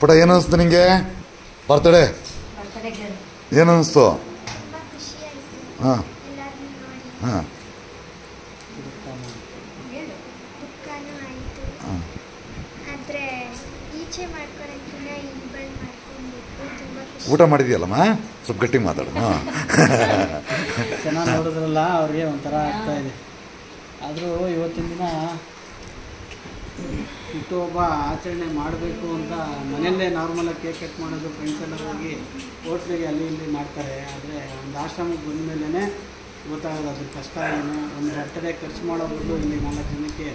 ಪುಟ ಏನು ಅನಿಸ್ತು ನಿಂಗೆ? ಬರ್ತಡೆ ಏನು? ಅನ್ನಿಸ್ತು ಹಾಂ. ಹಾಂ ಊಟ ಮಾಡಿದೆಯಲ್ಲಮ್ಮ ಸ್ವಲ್ಪ ಗಟ್ಟಿ ಮಾತಾಡು. ಹಾಂ. ಚೆನ್ನಾಗಿ ನೋಡಿದ್ರಲ್ಲ ಅವ್ರಿಗೆ ಒಂಥರ ಆಗ್ತಾ ಇದೆ. ಆದರೂ ಇವತ್ತಿನ ದಿನ ಹುಟ್ಟುಹಬ್ಬ ಆಚರಣೆ ಮಾಡಬೇಕು ಅಂತ ಮನೆಯಲ್ಲೇ ನಾರ್ಮಲಾಗಿ ಕೇಕ್ ಕಟ್ ಮಾಡೋದು ಫ್ರೆಂಡ್ಸ್ ಎಲ್ಲ ಹೋಗಿ ಹೋಟ್ಲಿಗೆ ಅಲ್ಲಿ ಇಲ್ಲಿ ಮಾಡ್ತಾರೆ. ಆದರೆ ಒಂದು ಆಶ್ರಮಕ್ಕೆ ಬಂದ ಮೇಲೇ ಗೊತ್ತಾಗೋದು ಅದ್ರ ಕಷ್ಟ ಏನು. ಒಂದು ಬರ್ತಡೇ ಖರ್ಚು ಮಾಡೋ ಇಲ್ಲಿ ನಾಲ್ಕು ಜನಕ್ಕೆ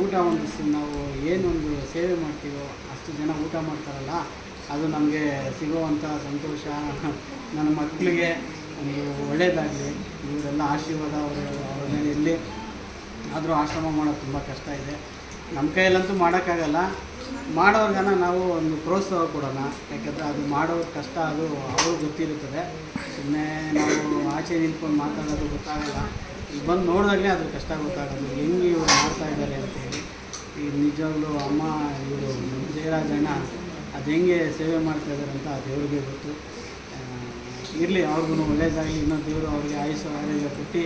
ಊಟ ಒಂದು ನಾವು ಏನೊಂದು ಸೇವೆ ಮಾಡ್ತೀವೋ ಅಷ್ಟು ಜನ ಊಟ ಮಾಡ್ತಾರಲ್ಲ, ಅದು ನಮಗೆ ಸಿಗುವಂಥ ಸಂತೋಷ. ನನ್ನ ಮಕ್ಕಳಿಗೆ ಒಂದು ಒಳ್ಳೆಯದಾಗಲಿ ಇವರೆಲ್ಲ ಆಶೀರ್ವಾದ, ಅವರು, ಅವ್ರ ಮೇಲೆ ಇಲ್ಲಿ ಆದರೂ ಆಶ್ರಮ ಮಾಡೋದು ತುಂಬ ಕಷ್ಟ ಇದೆ. ನಮ್ಮ ಕೈಯಲ್ಲಂತೂ ಮಾಡೋಕ್ಕಾಗಲ್ಲ. ಮಾಡೋರ್ಗನ ನಾವು ಒಂದು ಪ್ರೋತ್ಸಾಹ ಕೊಡೋಣ. ಯಾಕಂದರೆ ಅದು ಮಾಡೋ ಕಷ್ಟ, ಅದು ಅವ್ರಿಗೆ ಗೊತ್ತಿರುತ್ತದೆ. ಸುಮ್ಮನೆ ನಾವು ಆಚೆ ನಿಂತ್ಕೊಂಡು ಮಾತಾಡೋದು ಗೊತ್ತಾಗಲ್ಲ. ಈಗ ಬಂದು ನೋಡಿದಾಗಲೇ ಅದು ಕಷ್ಟ ಗೊತ್ತಾಗೋದು ಹೆಂಗೆ ಇವರು ಮಾಡ್ತಾ ಇದ್ದಾರೆ ಅಂತೇಳಿ ಈಗ ನಿಜವಾಗ್ಲೂ ಅಮ್ಮ, ಇವರು ಜಯರಾಜಣ್ಣ ಅದು ಹೆಂಗೆ ಸೇವೆ ಮಾಡ್ತಾ ಇದ್ದಾರೆ ಅಂತ ದೇವ್ರಿಗೆ ಗೊತ್ತು. ಇರಲಿ, ಅವ್ರಿಗೂ ಒಳ್ಳೇದಾಗಲಿ ಇನ್ನೊಂದು ದೇವರು ಅವ್ರಿಗೆ ಆಯುಷ್ಯ ಆರೋಗ್ಯ ಕೊಟ್ಟು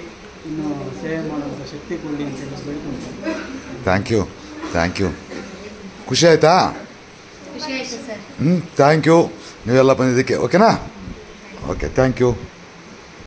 ಇನ್ನೂ ಸೇವೆ ಮಾಡುವಂಥ ಶಕ್ತಿ ಕೊಡಲಿ ಅಂತೇಳಿ ಬೇಡ್ಕೊಳ್ತಾರೆ ಥ್ಯಾಂಕ್ ಯು ಥ್ಯಾಂಕ್ ಯು ಖುಷಿ ಆಯಿತಾ? ಖುಷಿ ಆಯಿತು ಸರ್. ಹ್ಞೂ ಥ್ಯಾಂಕ್ ಯು ನೀವೆಲ್ಲ ಬಂದಿದ್ದಕ್ಕೆ ಓಕೆನಾ ಓಕೆ ಥ್ಯಾಂಕ್ ಯು